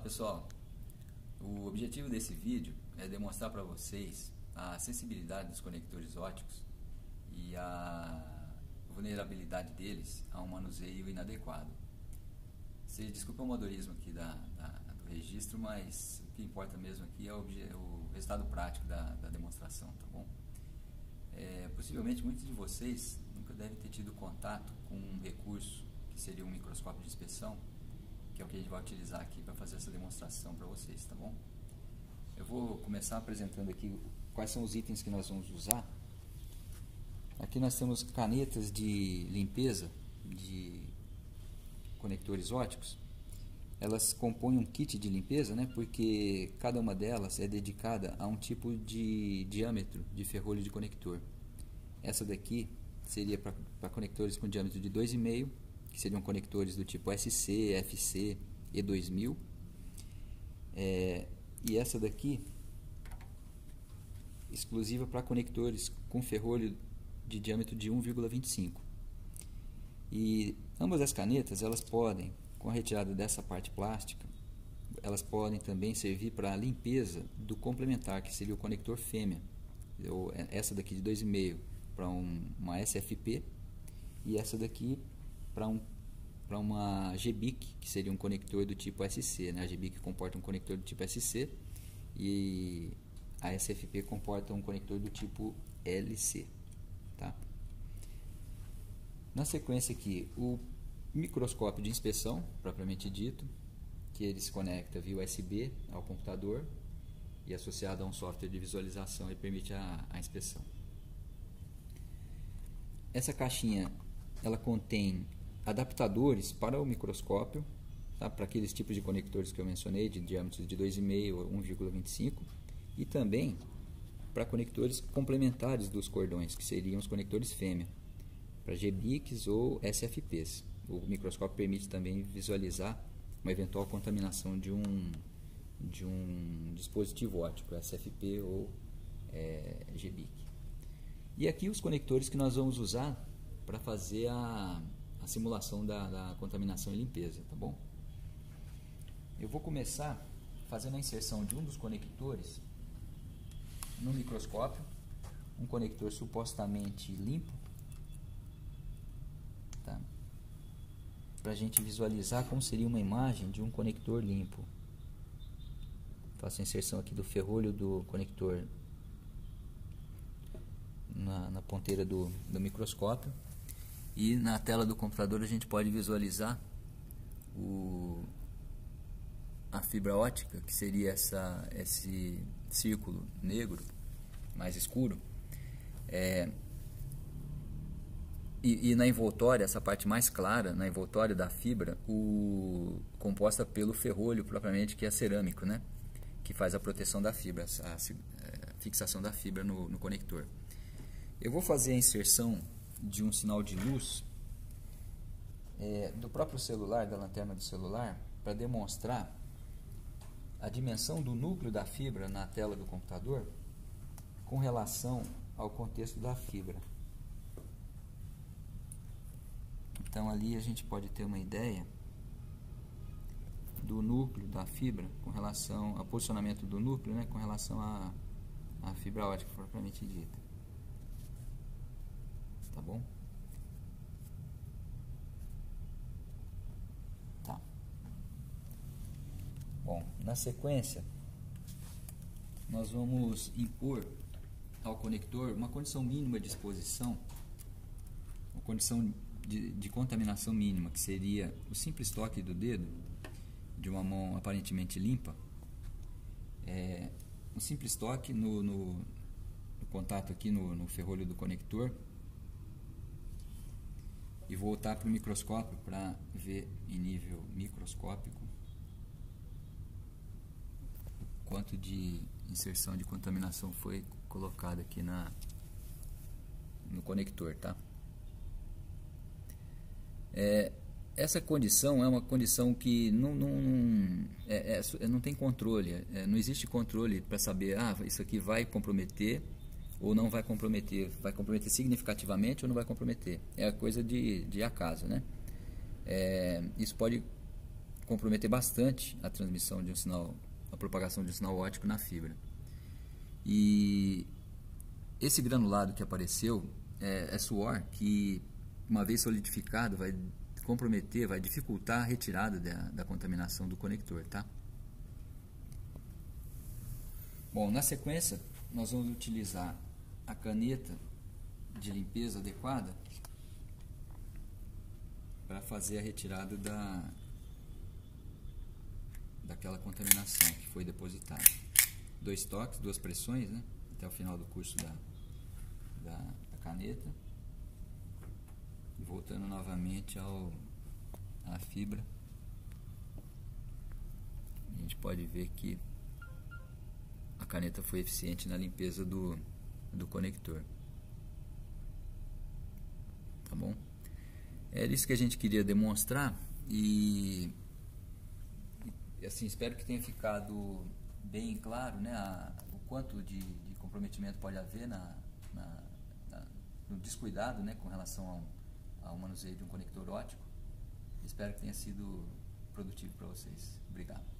pessoal, o objetivo desse vídeo é demonstrar para vocês a sensibilidade dos conectores óticos e a vulnerabilidade deles a um manuseio inadequado. Você desculpa o modorismo aqui da, da, do registro, mas o que importa mesmo aqui é o, o resultado prático da, da, demonstração, tá bom? É, possivelmente muitos de vocês nunca devem ter tido contato com um recurso que seria um microscópio de inspeção que é o que a gente vai utilizar aqui para fazer essa demonstração para vocês, tá bom? Eu vou começar apresentando aqui quais são os itens que nós vamos usar. Aqui nós temos canetas de limpeza de conectores óticos. Elas compõem um kit de limpeza, né? Porque cada uma delas é dedicada a um tipo de diâmetro de ferrolho de conector. Essa daqui seria para conectores com diâmetro de 2,5 que seriam conectores do tipo SC, FC, E2000. É, e essa daqui, exclusiva para conectores com ferrolho de diâmetro de 1,25. E ambas as canetas, elas podem, com a retirada dessa parte plástica, elas podem também servir para a limpeza do complementar, que seria o conector fêmea. Ou essa daqui de 2,5 para um, uma SFP e essa daqui para um, para uma GBIC, que seria um conector do tipo SC. Né? A GBIC comporta um conector do tipo SC e a SFP comporta um conector do tipo LC. Tá? Na sequência aqui, o microscópio de inspeção, propriamente dito, que ele se conecta via USB ao computador e associado a um software de visualização e permite a, a inspeção. Essa caixinha ela contém adaptadores para o microscópio, tá? para aqueles tipos de conectores que eu mencionei, de diâmetros de 2,5 ou 1,25, e também para conectores complementares dos cordões, que seriam os conectores fêmea, para GBICs ou SFPs. O microscópio permite também visualizar uma eventual contaminação de um, de um dispositivo óptico, SFP ou é, GBIC. E aqui os conectores que nós vamos usar para fazer a, a simulação da, da, contaminação e limpeza, tá bom? Eu vou começar fazendo a inserção de um dos conectores no microscópio, um conector supostamente limpo, tá? Para a gente visualizar como seria uma imagem de um conector limpo. Faço a inserção aqui do ferrolho do conector na, na ponteira do, do microscópio e na tela do computador a gente pode visualizar o, a fibra ótica, que seria essa, esse círculo negro, mais escuro. É, e, e, na envoltória, essa parte mais clara, na envoltória da fibra, o, composta pelo ferrolho propriamente, que é cerâmico, né? que faz a proteção da fibra, a, a, a fixação da fibra no, no conector. Eu vou fazer a inserção de um sinal de luz é, do próprio celular, da lanterna do celular, para demonstrar a dimensão do núcleo da fibra na tela do computador com relação ao contexto da fibra. Então ali a gente pode ter uma ideia do núcleo da fibra com relação ao posicionamento do núcleo, né, com relação à, à fibra ótica propriamente dita tá bom? Tá. Bom, na sequência, nós vamos impor ao conector uma condição mínima de exposição, uma condição de, de contaminação mínima, que seria o simples toque do dedo de uma mão aparentemente limpa, é, um simples toque no, no, no contato aqui no, no ferrolho do conector e voltar para o microscópio para ver em nível microscópico quanto de inserção de contaminação foi colocada aqui na no conector, tá? É, essa condição é uma condição que não, não, é, é, é não tem controle, é, não existe controle para saber, ah, isso aqui vai comprometer ou não vai comprometer, vai comprometer significativamente ou não vai comprometer. É a coisa de, de acaso, né? É, isso pode comprometer bastante a transmissão de um sinal, a propagação de um sinal óptico na fibra. E esse granulado que apareceu é, é suor que, uma vez solidificado, vai comprometer, vai dificultar a retirada da, da contaminação do conector, tá? Bom, na sequência, nós vamos utilizar a caneta de limpeza adequada para fazer a retirada da daquela contaminação que foi depositada. Dois toques, duas pressões, né? Até o final do curso da, da, da caneta. Voltando novamente ao, à fibra. A gente pode ver que a caneta foi eficiente na limpeza do, do conector. Tá bom? Era isso que a gente queria demonstrar e, assim, espero que tenha ficado bem claro né, a, o quanto de, de, comprometimento pode haver na, na, na, no descuidado né, com relação ao, ao manuseio de um conector ótico. Espero que tenha sido produtivo para vocês. Obrigado.